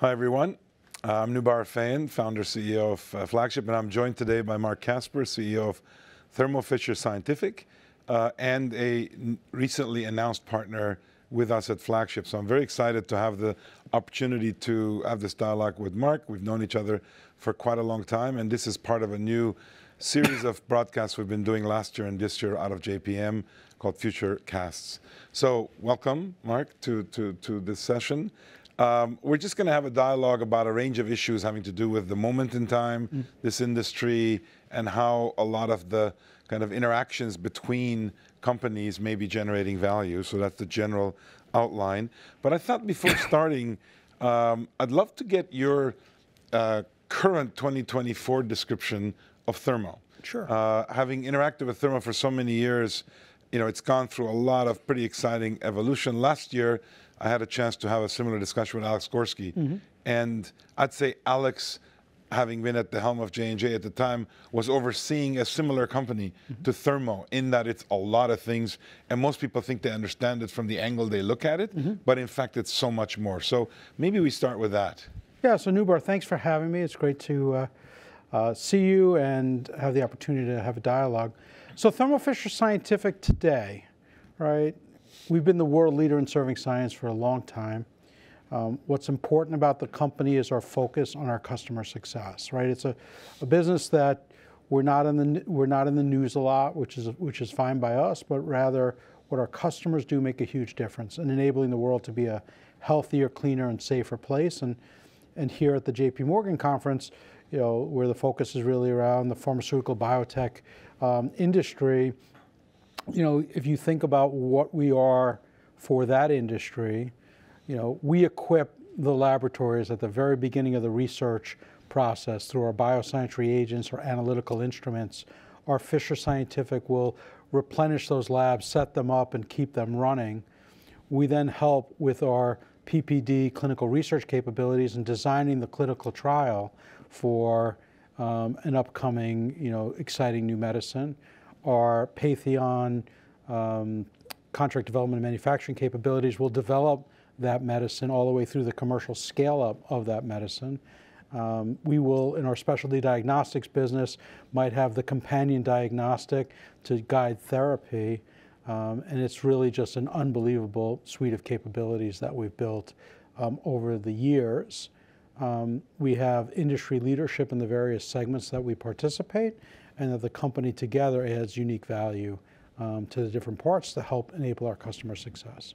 Hi, everyone. Uh, I'm Noubar Afeyan, founder, CEO of uh, Flagship, and I'm joined today by Marc Casper, CEO of Thermo Fisher Scientific, uh, and a recently announced partner with us at Flagship. So I'm very excited to have the opportunity to have this dialogue with Marc. We've known each other for quite a long time, and this is part of a new series of broadcasts we've been doing last year and this year out of JPM called Future Casts. So welcome, Marc, to, to, to this session. Um, we're just going to have a dialogue about a range of issues having to do with the moment in time, mm. this industry, and how a lot of the kind of interactions between companies may be generating value. So that's the general outline. But I thought before starting, um, I'd love to get your uh, current 2024 description of Thermo. Sure. Uh, having interacted with Thermo for so many years, you know, it's gone through a lot of pretty exciting evolution. Last year, I had a chance to have a similar discussion with Alex Gorsky, mm -hmm. and I'd say Alex, having been at the helm of J&J at the time, was overseeing a similar company mm -hmm. to Thermo in that it's a lot of things, and most people think they understand it from the angle they look at it, mm -hmm. but in fact it's so much more. So maybe we start with that. Yeah, so Noubar, thanks for having me. It's great to uh, uh, see you and have the opportunity to have a dialogue. So Thermo Fisher Scientific today, right, We've been the world leader in serving science for a long time. Um, what's important about the company is our focus on our customer success, right? It's a, a business that we're not in the we're not in the news a lot, which is which is fine by us, but rather what our customers do make a huge difference in enabling the world to be a healthier, cleaner, and safer place. And and here at the J.P. Morgan conference, you know, where the focus is really around the pharmaceutical biotech um, industry, you know, if you think about what we are for that industry, you know, we equip the laboratories at the very beginning of the research process through our bioscience reagents or analytical instruments. Our Fisher Scientific will replenish those labs, set them up, and keep them running. We then help with our PPD clinical research capabilities and designing the clinical trial for um, an upcoming, you know, exciting new medicine our Patheon um, contract development and manufacturing capabilities will develop that medicine all the way through the commercial scale up of that medicine. Um, we will, in our specialty diagnostics business, might have the companion diagnostic to guide therapy. Um, and it's really just an unbelievable suite of capabilities that we've built um, over the years. Um, we have industry leadership in the various segments that we participate, and that the company together adds unique value um, to the different parts to help enable our customer success.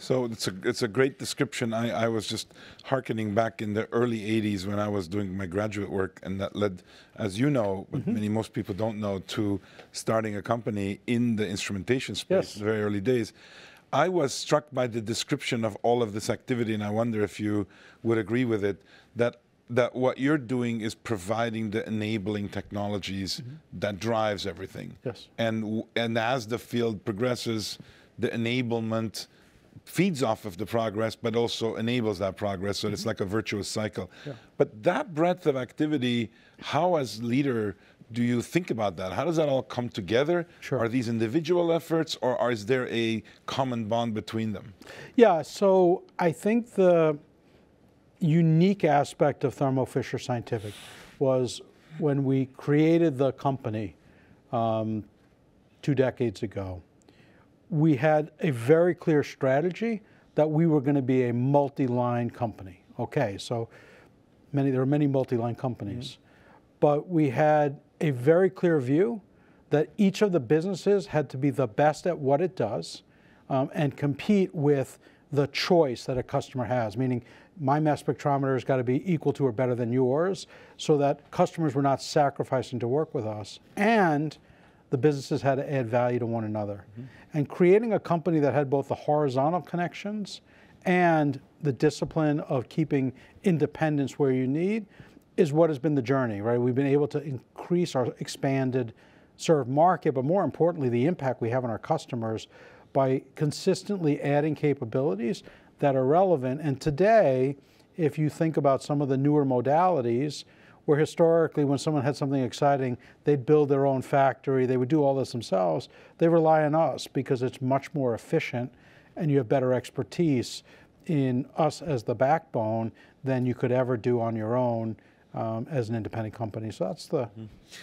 So it's a it's a great description. I, I was just harkening back in the early '80s when I was doing my graduate work, and that led, as you know, but mm -hmm. many most people don't know, to starting a company in the instrumentation space. Yes. very early days. I was struck by the description of all of this activity, and I wonder if you would agree with it that that what you're doing is providing the enabling technologies mm -hmm. that drives everything. Yes. And and as the field progresses, the enablement feeds off of the progress, but also enables that progress. So mm -hmm. it's mm-hmm. like a virtuous cycle. Yeah. But that breadth of activity, how as leader do you think about that? How does that all come together? Sure. Are these individual efforts or is there a common bond between them? Yeah, so I think the unique aspect of Thermo Fisher Scientific was when we created the company um, two decades ago, we had a very clear strategy that we were going to be a multi-line company. Okay, so many there are many multi-line companies, mm -hmm. but we had a very clear view that each of the businesses had to be the best at what it does um, and compete with the choice that a customer has, meaning my mass spectrometer has got to be equal to or better than yours so that customers were not sacrificing to work with us. And the businesses had to add value to one another. Mm -hmm. And creating a company that had both the horizontal connections and the discipline of keeping independence where you need is what has been the journey, right? We've been able to increase our expanded served market, but more importantly, the impact we have on our customers by consistently adding capabilities that are relevant. And today, if you think about some of the newer modalities, where historically when someone had something exciting, they'd build their own factory, they would do all this themselves, they rely on us because it's much more efficient and you have better expertise in us as the backbone than you could ever do on your own um, as an independent company. So that's the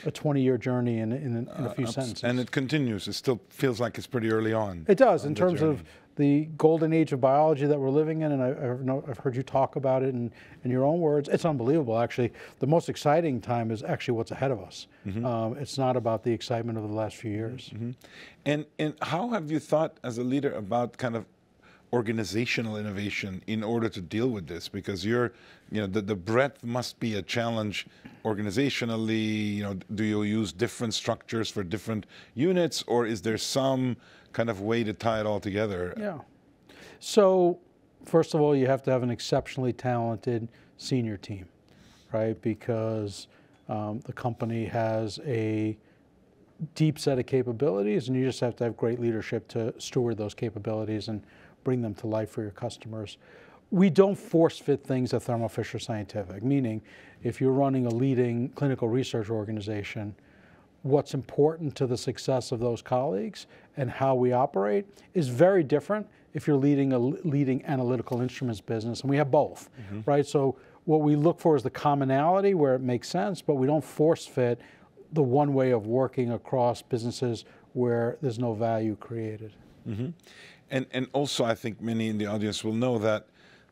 a 20-year journey in, in, in a few Abs- sentences. And it continues. It still feels like it's pretty early on. It does in on the terms of the golden age of biology that we're living in, and I, I've heard you talk about it in, in your own words. It's unbelievable, actually. The most exciting time is actually what's ahead of us. Mm-hmm. Um, it's not about the excitement of the last few years. And and how have you thought as a leader about kind of organizational innovation in order to deal with this? Because you're, you know, the, the breadth must be a challenge organizationally. You know, do you use different structures for different units, or is there some kind of way to tie it all together? Yeah. So, first of all, you have to have an exceptionally talented senior team, right? Because um, the company has a deep set of capabilities, and you just have to have great leadership to steward those capabilities and bring them to life for your customers. We don't force fit things at Thermo Fisher Scientific, meaning if you're running a leading clinical research organization, what's important to the success of those colleagues and how we operate is very different if you're leading a leading analytical instruments business, and we have both, mm-hmm. right? So what we look for is the commonality where it makes sense, but we don't force fit the one way of working across businesses where there's no value created. Mm-hmm. And and also, I think many in the audience will know that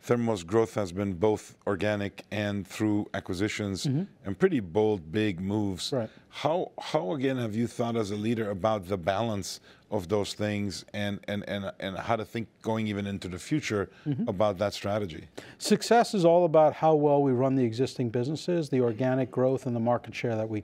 Thermo's growth has been both organic and through acquisitions mm-hmm. and pretty bold, big moves. Right. How how again have you thought as a leader about the balance of those things and and and, and how to think going even into the future mm-hmm. about that strategy? Success is all about how well we run the existing businesses, the organic growth, and the market share that we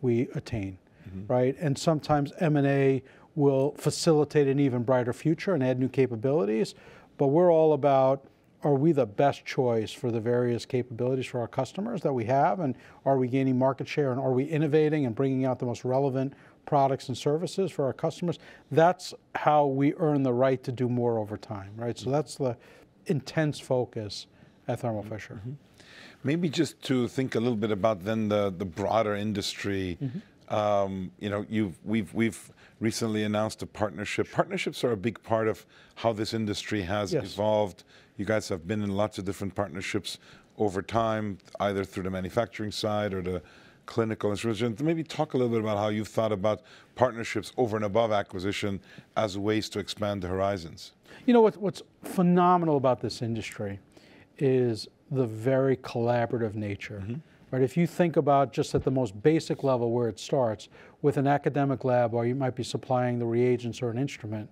we attain, mm-hmm. right? And sometimes M and A will facilitate an even brighter future and add new capabilities, but we're all about are we the best choice for the various capabilities for our customers that we have, and are we gaining market share, and are we innovating and bringing out the most relevant products and services for our customers? That's how we earn the right to do more over time, right? So that's the intense focus at Thermo mm-hmm. Fisher. Mm-hmm. Maybe just to think a little bit about then the, the broader industry. Mm-hmm. Um, you know, you've we've we've recently announced a partnership. Partnerships are a big part of how this industry has Yes. evolved. You guys have been in lots of different partnerships over time, either through the manufacturing side or the clinical instruments. Maybe talk a little bit about how you've thought about partnerships over and above acquisition as ways to expand the horizons. You know what, what's phenomenal about this industry is the very collaborative nature. Mm-hmm. Right? If you think about just at the most basic level where it starts with an academic lab or you might be supplying the reagents or an instrument,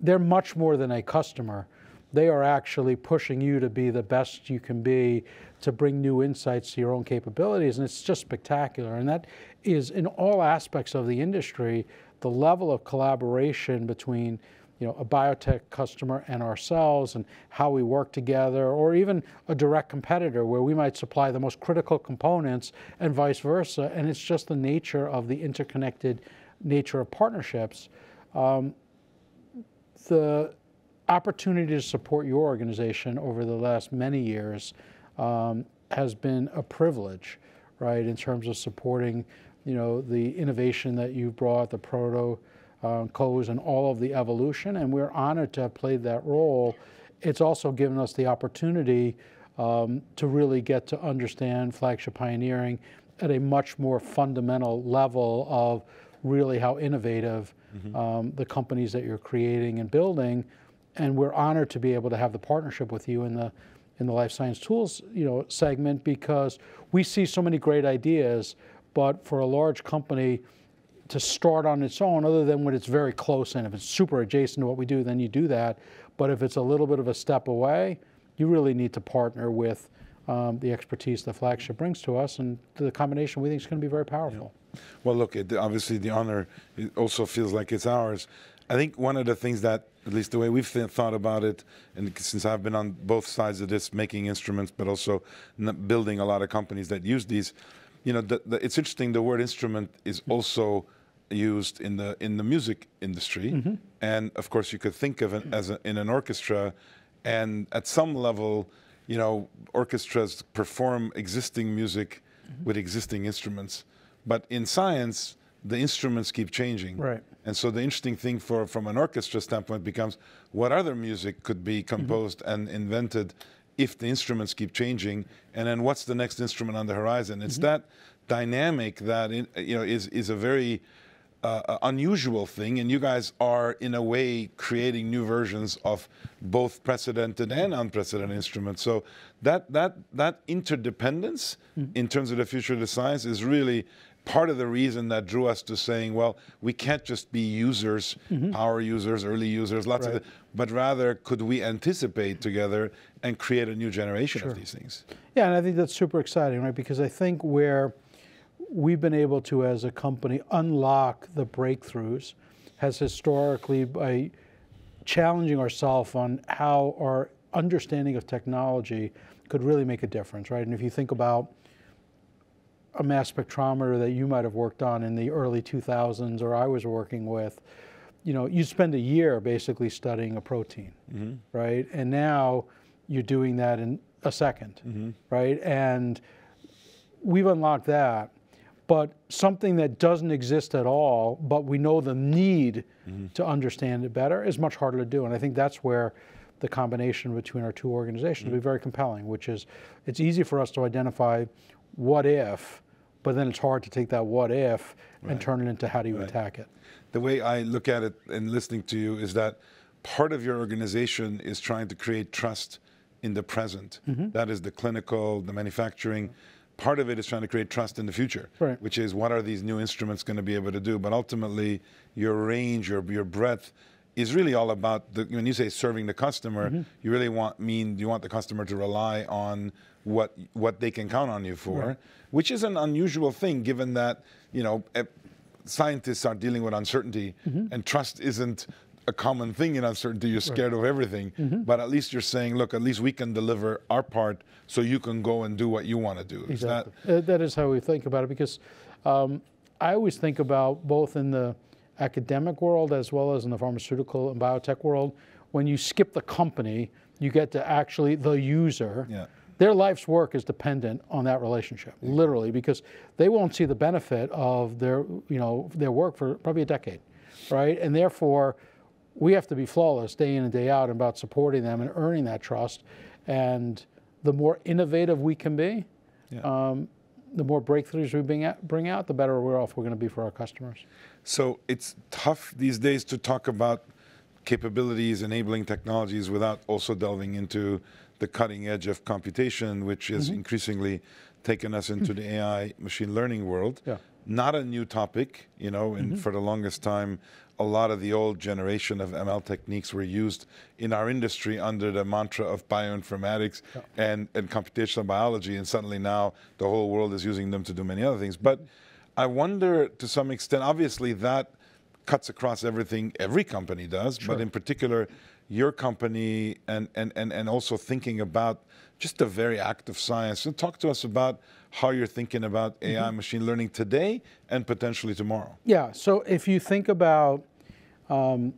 they're much more than a customer. They are actually pushing you to be the best you can be to bring new insights to your own capabilities, and it's just spectacular. And that is in all aspects of the industry, the level of collaboration between you know, a biotech customer and ourselves and how we work together, or even a direct competitor where we might supply the most critical components and vice versa. And it's just the nature of the interconnected nature of partnerships. Um, the opportunity to support your organization over the last many years um, has been a privilege, right? In terms of supporting, you know, the innovation that you've brought, the proto codes, and all of the evolution, and we're honored to have played that role. It's also given us the opportunity um, to really get to understand flagship pioneering at a much more fundamental level of really how innovative um, the companies that you're creating and building. And we're honored to be able to have the partnership with you in the in the life science tools you know segment because we see so many great ideas, but for a large company to start on its own, other than when it's very close and if it's super adjacent to what we do, then you do that. But if it's a little bit of a step away, you really need to partner with um, the expertise the flagship brings to us, and the combination we think is going to be very powerful. Well, look, it, obviously the honor also feels like it's ours. I think one of the things that, at least the way we've th- thought about it, and since I've been on both sides of this, making instruments, but also building a lot of companies that use these, you know, the, the, it's interesting. The word instrument is also used in the in the music industry, and of course, you could think of it as a, in an orchestra, and at some level, you know, orchestras perform existing music with existing instruments. But in science, the instruments keep changing. Right. And so the interesting thing for from an orchestra standpoint becomes what other music could be composed mm -hmm. and invented if the instruments keep changing, and then what's the next instrument on the horizon? It's mm -hmm. that dynamic that in, you know is is a very uh, unusual thing, and you guys are in a way creating new versions of both precedented and unprecedented instruments. So that that that interdependence mm -hmm. in terms of the future of the science is really part of the reason that drew us to saying, well, we can't just be users, mm -hmm. power users, early users, lots right. of, but rather could we anticipate together and create a new generation sure. of these things? Yeah, and I think that's super exciting, right? Because I think where we've been able to, as a company, unlock the breakthroughs has historically by challenging ourselves on how our understanding of technology could really make a difference, right? And if you think about a mass spectrometer that you might have worked on in the early 2000s or I was working with, you know, you spend a year basically studying a protein, mm -hmm. right? And now you're doing that in a 2nd mm -hmm. right? And we've unlocked that, but something that doesn't exist at all, but we know the need mm -hmm. to understand it better is much harder to do. And I think that's where the combination between our two organizations will be very compelling, which is it's easy for us to identify what if, but then it's hard to take that what if right. and turn it into how do you right. attack it. The way I look at it and listening to you is that part of your organization is trying to create trust in the present. Mm -hmm. that is the clinical, the manufacturing. Part of it is trying to create trust in the future, right. which is what are these new instruments going to be able to do? But ultimately, your range, your, your breadth is really all about the, when you say serving the customer, mm -hmm. you really want mean you want the customer to rely on what what they can count on you for, right. which is an unusual thing given that you know eh, scientists are dealing with uncertainty mm -hmm. and trust isn't a common thing in uncertainty. You're scared right. of everything, mm -hmm. but at least you're saying, look, at least we can deliver our part, so you can go and do what you want to do. Exactly. Is that, uh, that is how we think about it because um, I always think about both in the academic world as well as in the pharmaceutical and biotech world. When you skip the company, you get to actually the user. Yeah their life's work is dependent on that relationship, literally, because they won't see the benefit of their, you know, their work for probably a decade, right? And therefore, we have to be flawless day in and day out about supporting them and earning that trust. And the more innovative we can be, yeah. um, the more breakthroughs we bring out, bring out, the better we're off we're going to be for our customers. So it's tough these days to talk about capabilities, enabling technologies without also delving into the cutting edge of computation, which is mm -hmm. increasingly taken us into the AI machine learning world. Yeah. Not a new topic, you know, and mm -hmm. for the longest time, a lot of the old generation of ML techniques were used in our industry under the mantra of bioinformatics yeah. and, and computational biology, and suddenly now the whole world is using them to do many other things. But I wonder to some extent, obviously that cuts across everything every company does, sure. but in particular, your company and, and, and, and also thinking about just the very act of science. So talk to us about how you're thinking about AI mm -hmm. machine learning today and potentially tomorrow. Yeah, so if you think about um,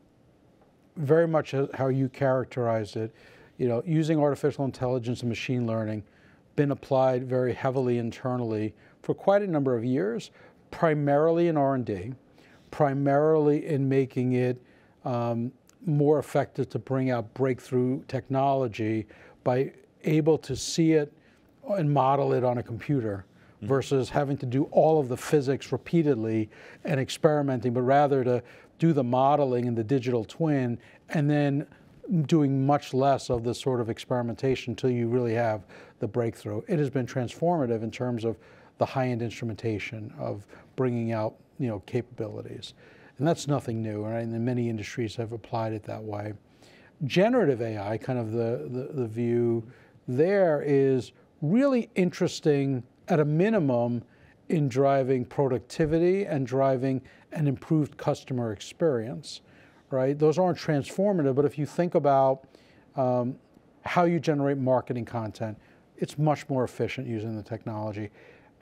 very much how you characterized it, you know, using artificial intelligence and machine learning, been applied very heavily internally for quite a number of years, primarily in R&D, primarily in making it um, more effective to bring out breakthrough technology by able to see it and model it on a computer mm-hmm. versus having to do all of the physics repeatedly and experimenting, but rather to do the modeling in the digital twin and then doing much less of this sort of experimentation until you really have the breakthrough. It has been transformative in terms of the high-end instrumentation of bringing out you know capabilities. And that's nothing new, right? And many industries have applied it that way. Generative AI, kind of the, the, the view there is really interesting at a minimum in driving productivity and driving an improved customer experience, right? Those aren't transformative, but if you think about um, how you generate marketing content, it's much more efficient using the technology.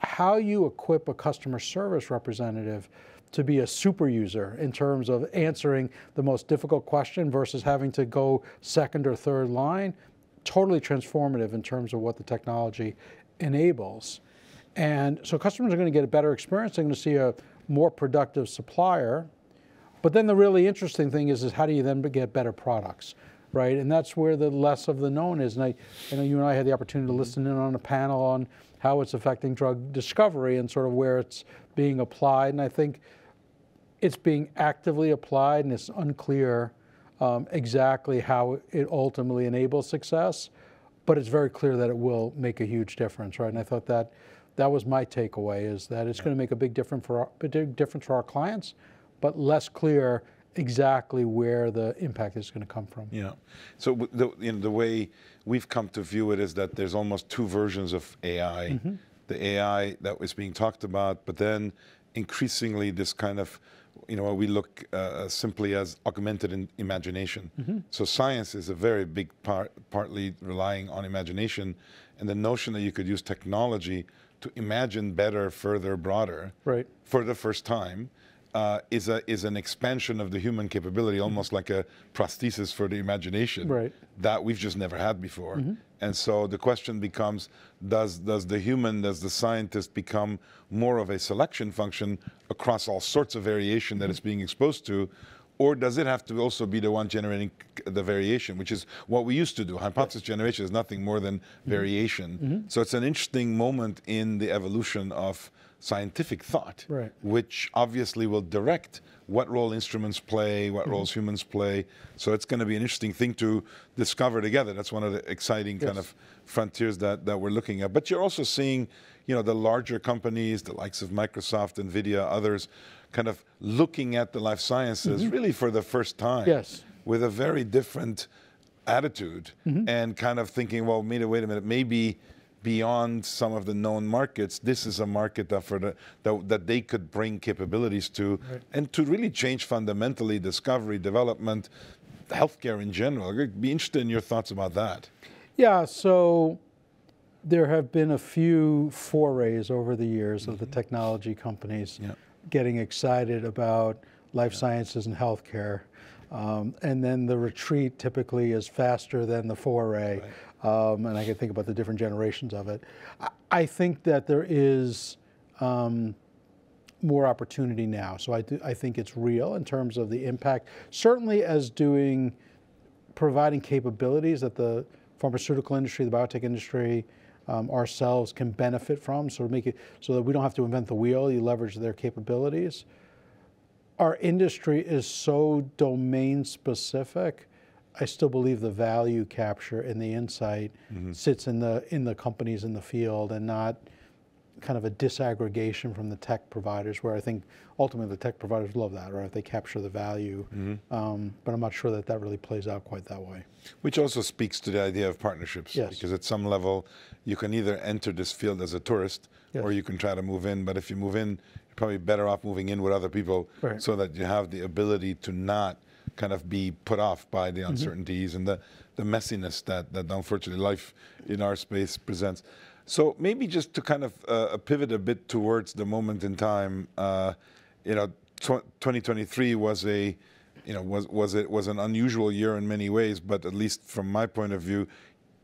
How you equip a customer service representative to be a super user in terms of answering the most difficult question versus having to go second or third line, totally transformative in terms of what the technology enables. And so customers are going to get a better experience. They're going to see a more productive supplier. But then the really interesting thing is, is how do you then get better products, right? And that's where the less of the known is. And I, I know you and I had the opportunity to listen in on a panel on how it's affecting drug discovery and sort of where it's being applied. And I think it's being actively applied, and it's unclear um, exactly how it ultimately enables success. But it's very clear that it will make a huge difference, right? And I thought that that was my takeaway: is that it's going to make a big difference for our, big difference for our clients, but less clear exactly where the impact is going to come from. Yeah. So the, you know, the way we've come to view it is that there's almost two versions of AI. Mm -hmm. The AI that was being talked about, but then increasingly this kind of, you know, we look uh, simply as augmented in imagination. Mm -hmm. So science is a very big part, partly relying on imagination, and the notion that you could use technology to imagine better, further, broader, right. for the first time uh, is a is an expansion of the human capability, almost like a prosthesis for the imagination right. that we've just never had before. Mm-hmm. And so the question becomes: Does does the human, does the scientist become more of a selection function across all sorts of variation that mm-hmm. it's being exposed to? Or does it have to also be the one generating the variation, which is what we used to do? Hypothesis generation is nothing more than mm-hmm. variation. Mm-hmm. So it's an interesting moment in the evolution of scientific thought, right. which obviously will direct what role instruments play, what mm-hmm. roles humans play. So it's going to be an interesting thing to discover together. That's one of the exciting yes. kind of frontiers that, that we're looking at. But you're also seeing, you know, the larger companies, the likes of Microsoft, NVIDIA, others, kind of looking at the life sciences mm-hmm. really for the first time. Yes. With a very different attitude mm-hmm. and kind of thinking, well, wait a minute, maybe beyond some of the known markets, this is a market that for the, that, that they could bring capabilities to right. and to really change fundamentally discovery, development, healthcare in general. I'd be interested in your thoughts about that. Yeah, so there have been a few forays over the years mm-hmm. of the mm-hmm. technology companies yeah. getting excited about life yeah. sciences and healthcare. Um, and then the retreat typically is faster than the foray. Right um, and I can think about the different generations of it. I, I think that there is um, more opportunity now. So I, do, I think it's real in terms of the impact, certainly as doing, providing capabilities that the pharmaceutical industry, the biotech industry, um, ourselves can benefit from, so make it so that we don't have to invent the wheel. You leverage their capabilities. Our industry is so domain specific I still believe the value capture and the insight mm-hmm. sits in the in the companies in the field and not kind of a disaggregation from the tech providers where I think ultimately the tech providers love that, right? They capture the value, mm-hmm. um, but I'm not sure that that really plays out quite that way. Which also speaks to the idea of partnerships, yes. because at some level you can either enter this field as a tourist yes. or you can try to move in, but if you move in, you're probably better off moving in with other people right. so that you have the ability to not – kind of be put off by the mm-hmm. uncertainties mm-hmm. and the, the messiness that, that unfortunately life in our space presents. So maybe just to kind of uh, pivot a bit towards the moment in time, uh, you know, tw- 2023 was a, you know, was was it was an unusual year in many ways, but at least from my point of view,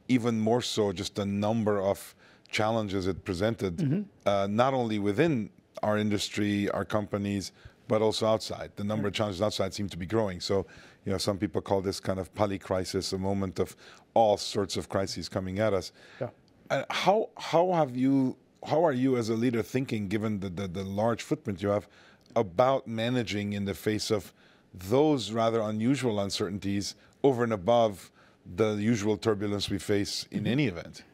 even more so, just the number of challenges it presented, mm-hmm. uh, not only within our industry, our companies, but also outside. The number of challenges outside seem to be growing. So, you know, some people call this kind of poly crisis a moment of all sorts of crises coming at us. Yeah. And how how have you how are you as a leader thinking, given the, the, the large footprint you have, about managing in the face of those rather unusual uncertainties over and above the usual turbulence we face in mm-hmm. any event?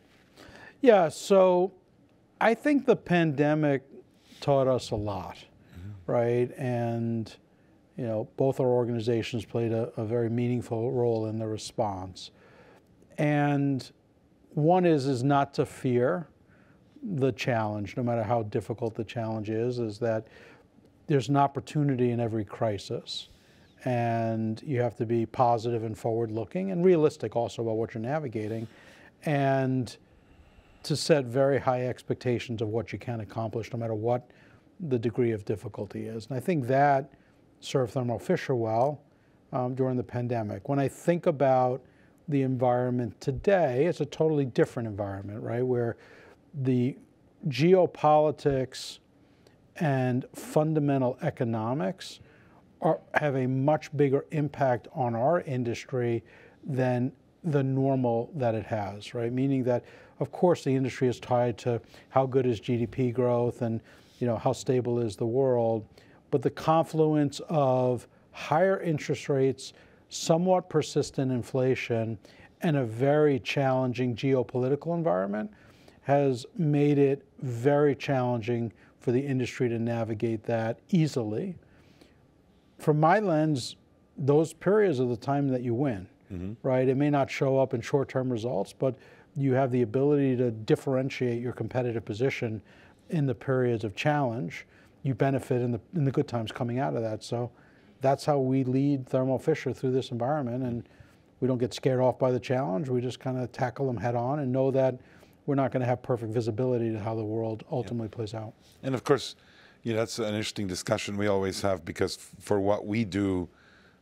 Yeah, so I think the pandemic taught us a lot right? And you know, both our organizations played a, a very meaningful role in the response. And one is is not to fear the challenge, no matter how difficult the challenge is, is that there's an opportunity in every crisis. And you have to be positive and forward looking and realistic also about what you're navigating. And to set very high expectations of what you can accomplish, no matter what the degree of difficulty is. And I think that served Thermo Fisher well um, during the pandemic. When I think about the environment today, it's a totally different environment, right? Where the geopolitics and fundamental economics are, have a much bigger impact on our industry than the normal that it has, right? Meaning that, of course, the industry is tied to how good is GDP growth and you know how stable is the world, but the confluence of higher interest rates, somewhat persistent inflation, and a very challenging geopolitical environment has made it very challenging for the industry to navigate that easily. From my lens, those periods are the time that you win, mm-hmm. right? It may not show up in short term results, but you have the ability to differentiate your competitive position in the periods of challenge. You benefit in the, in the good times coming out of that. So that's how we lead Thermo Fisher through this environment. And we don't get scared off by the challenge. We just kind of tackle them head on and know that we're not going to have perfect visibility to how the world ultimately yeah. plays out. And of course, you know, that's an interesting discussion we always have because for what we do,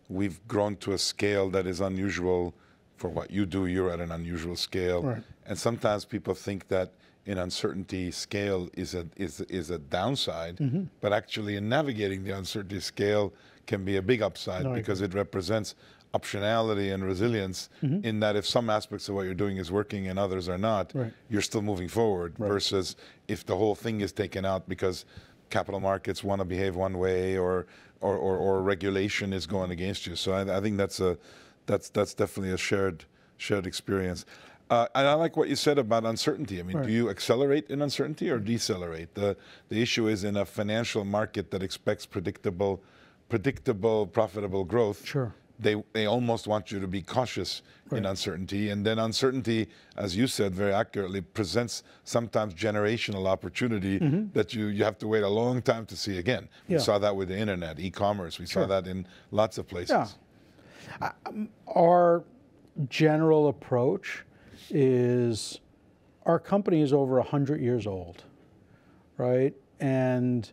we've grown to a scale that is unusual. For what you do, you're at an unusual scale. Right. And sometimes people think that in uncertainty scale is a is is a downside, mm-hmm. but actually in navigating the uncertainty scale can be a big upside no, because it represents optionality and resilience mm-hmm. in that if some aspects of what you're doing is working and others are not, right. you're still moving forward right. versus if the whole thing is taken out because capital markets want to behave one way or, or, or, or regulation is going against you. So I, I, think that's a that's that's definitely a shared shared experience. Uh, and I like what you said about uncertainty. I mean, right. do you accelerate in uncertainty or decelerate? The the issue is in a financial market that expects predictable predictable profitable growth. Sure they, they almost want you to be cautious right. in uncertainty. And then uncertainty, as you said very accurately, presents sometimes generational opportunity mm-hmm. that you, you have to wait a long time to see again. Yeah. We saw that with the internet, e commerce, we sure. saw that in lots of places. Yeah. Um, our general approach is our company is over 100 years old, right? And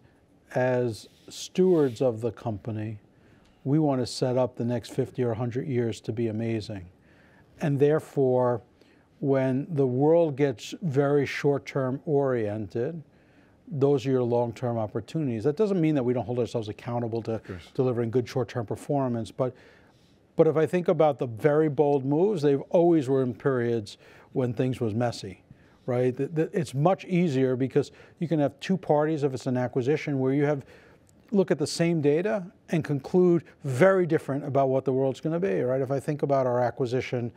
as stewards of the company, we want to set up the next 50 or 100 years to be amazing. And therefore, when the world gets very short term oriented, those are your long term opportunities. That doesn't mean that we don't hold ourselves accountable to delivering good short term performance, but but if I think about the very bold moves, they've always were in periods when things was messy, right? It's much easier because you can have two parties if it's an acquisition where you have look at the same data and conclude very different about what the world's going to be, right? If I think about our acquisition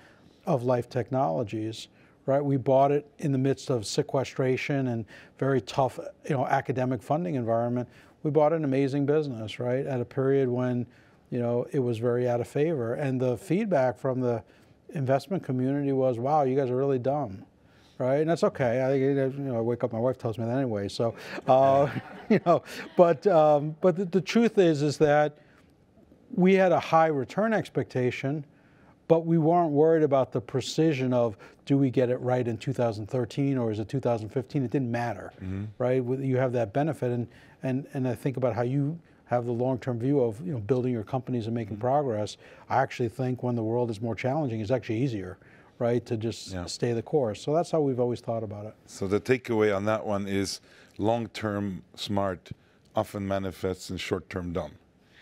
of Life Technologies, right? We bought it in the midst of sequestration and very tough, you know, academic funding environment. We bought an amazing business, right? At a period when, you know, it was very out of favor. And the feedback from the investment community was, wow, you guys are really dumb right? And that's okay. I, you know, I wake up, my wife tells me that anyway. So, uh, you know, but um, but the, the, truth is, is that we had a high return expectation, but we weren't worried about the precision of do we get it right in 2013 or is it 2015? It didn't matter, mm-hmm. right? You have that benefit, and and and I think about how you have the long-term view of you know building your companies and making mm-hmm. progress. I actually think when the world is more challenging, it's actually easier right, to just yeah. stay the course. So that's how we've always thought about it. So the takeaway on that one is long-term smart often manifests in short-term dumb.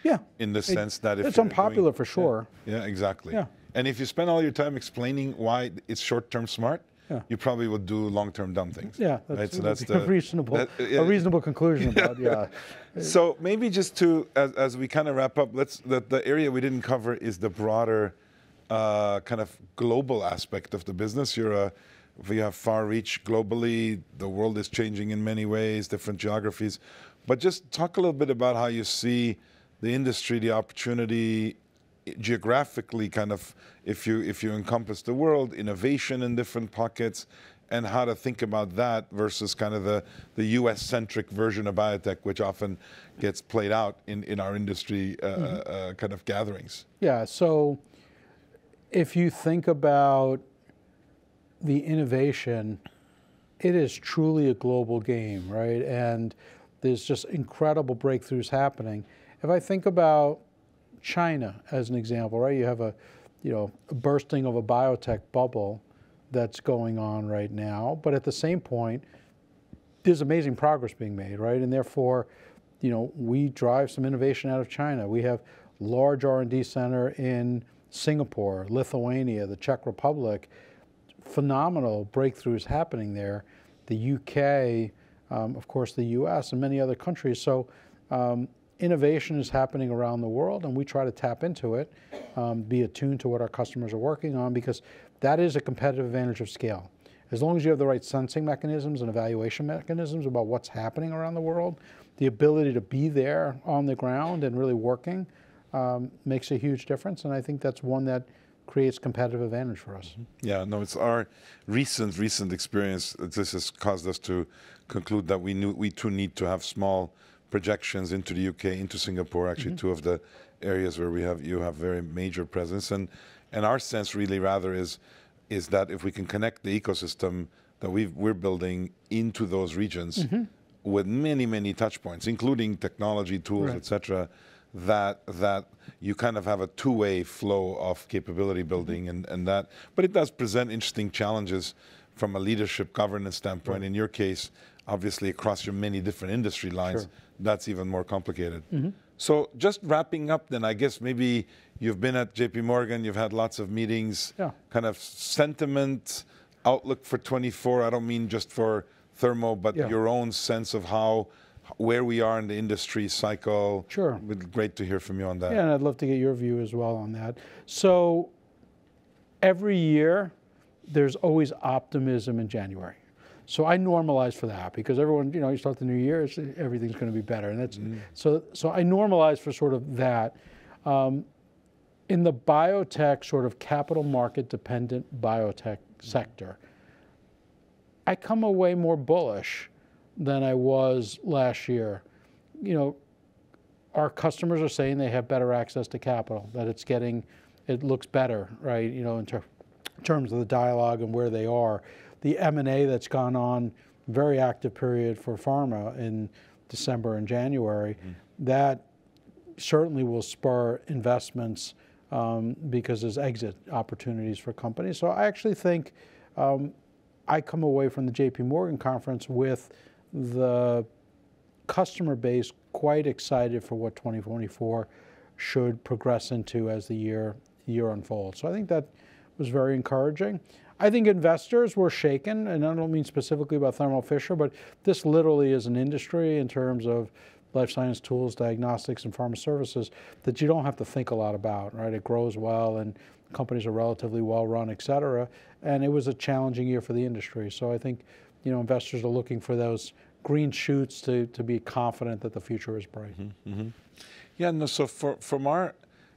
Yeah. In the it, sense that if it's unpopular doing, for sure. Yeah, yeah, exactly. Yeah. And if you spend all your time explaining why it's short-term smart, yeah. you probably would do long-term dumb things. Yeah, that's, right? so that's the, reasonable, that, a reasonable conclusion about yeah. so maybe just to as, as we kind of wrap up, let's the, the area we didn't cover is the broader uh, kind of global aspect of the business. You're a we have far reach globally. The world is changing in many ways, different geographies. But just talk a little bit about how you see the industry, the opportunity geographically, kind of if you if you encompass the world, innovation in different pockets, and how to think about that versus kind of the, the US centric version of biotech, which often gets played out in, in our industry uh, mm-hmm. uh, kind of gatherings. Yeah, so if you think about the innovation, it is truly a global game, right? And there's just incredible breakthroughs happening. If I think about China as an example, right? You have a, you know, a bursting of a biotech bubble that's going on right now, but at the same point, there's amazing progress being made, right? And therefore, you know, we drive some innovation out of China. We have large R&D center in Singapore, Lithuania, the Czech Republic. Phenomenal breakthroughs happening there. The UK, um, of course, the US, and many other countries. So um, innovation is happening around the world, and we try to tap into it, um, be attuned to what our customers are working on, because that is a competitive advantage of scale. As long as you have the right sensing mechanisms and evaluation mechanisms about what's happening around the world, the ability to be there on the ground and really working um, makes a huge difference. And I think that's one that creates competitive advantage for us. Yeah, no, it's our recent recent experience. This has caused us to conclude that we knew we too need to have small projections into the UK, into Singapore. Actually, mm -hmm. two of the areas where we have you have very major presence, and and our sense really rather is is that if we can connect the ecosystem that we are building into those regions mm -hmm. with many many touch points, including technology tools, right. etc that that you kind of have a two-way flow of capability building and, and that but it does present interesting challenges from a leadership governance standpoint right. in your case obviously across your many different industry lines sure. That's even more complicated mm -hmm. so just wrapping up then i guess maybe you've been at jp morgan you've had lots of meetings yeah. kind of sentiment outlook for 24 i don't mean just for thermo but yeah. your own sense of how where we are in the industry cycle. Sure. Great to hear from you on that. Yeah, and I'd love to get your view as well on that. So every year, there's always optimism in January. So I normalize for that because everyone, you know, you start the new year, everything's going to be better, and that's mm. so. So I normalize for sort of that. Um, in the biotech, sort of capital market dependent biotech sector, I come away more bullish than I was last year. You know, our customers are saying they have better access to capital, that it's getting, it looks better, right? You know, in ter terms of the dialogue and where they are. The M&A that's gone on, very active period for pharma in December and January, mm. that certainly will spur investments um, because there's exit opportunities for companies. So I actually think um, I come away from the JP Morgan conference with the customer base quite excited for what 2024 should progress into as the year year unfolds. So I think that was very encouraging. I think investors were shaken, and I don't mean specifically about Thermo Fisher, but this literally is an industry in terms of life science tools, diagnostics, and pharma services that you don't have to think a lot about, right? It grows well and companies are relatively well run, et cetera. And it was a challenging year for the industry. So I think you know, investors are looking for those green shoots to, to be confident that the future is bright. Mm -hmm, mm -hmm. Yeah, no, so for, from our,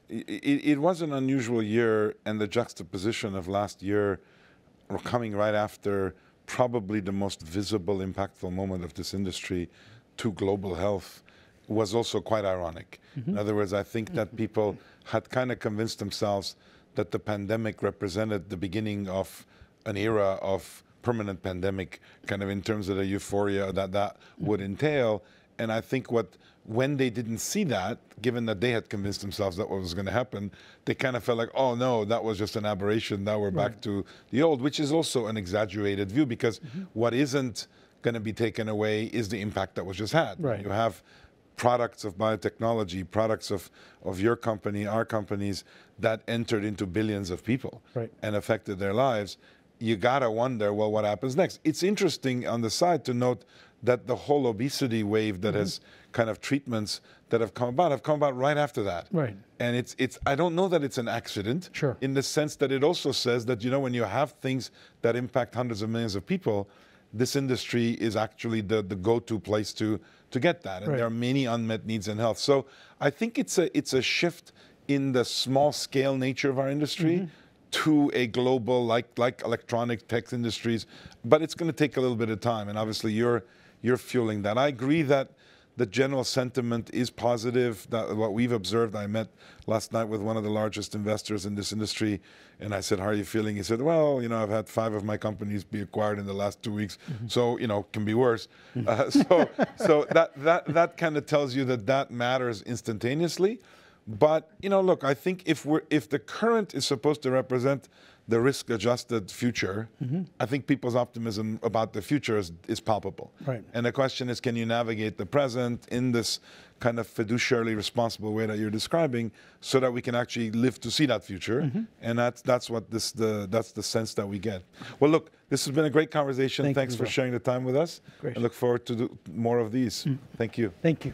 it, it, was an unusual year and the juxtaposition of last year coming right after probably the most visible, impactful moment of this industry to global health was also quite ironic. Mm -hmm. In other words, I think that people had kind of convinced themselves that the pandemic represented the beginning of an era of permanent pandemic, kind of in terms of the euphoria that that would entail. And I think what when they didn't see that, given that they had convinced themselves that what was going to happen, they kind of felt like, oh no, that was just an aberration. Now we're right. back to the old, which is also an exaggerated view because mm -hmm. what isn't going to be taken away is the impact that was just had. Right. You have products of biotechnology, products of, of your company, our companies, that entered into billions of people right. and affected their lives you gotta wonder, well, what happens next? It's interesting on the side to note that the whole obesity wave that mm -hmm. has kind of treatments that have come about have come about right after that. Right. And it's it's I don't know that it's an accident. Sure. In the sense that it also says that you know when you have things that impact hundreds of millions of people, this industry is actually the the go-to place to to get that. And right. there are many unmet needs in health. So I think it's a it's a shift in the small scale nature of our industry. Mm -hmm to a global like like electronic tech industries, but it's going to take a little bit of time. And obviously, you're you're fueling that. I agree that the general sentiment is positive. That what we've observed. I met last night with one of the largest investors in this industry, and I said, "How are you feeling?" He said, "Well, you know, I've had five of my companies be acquired in the last two weeks, mm -hmm. so you know, can be worse." Uh, so, so that that that kind of tells you that that matters instantaneously. But you know, look, I think if we're if the current is supposed to represent the risk-adjusted future, I think people's optimism about the future is, is palpable. Right. And the question is, can you navigate the present in this kind of fiduciarily responsible way that you're describing, so that we can actually live to see that future? Mm-hmm. And that's that's what this the that's the sense that we get. Well, look, this has been a great conversation. Thank you, Thanks for Miguel. sharing the time with us. Great. I look forward to do more of these. Mm. Thank you. Thank you.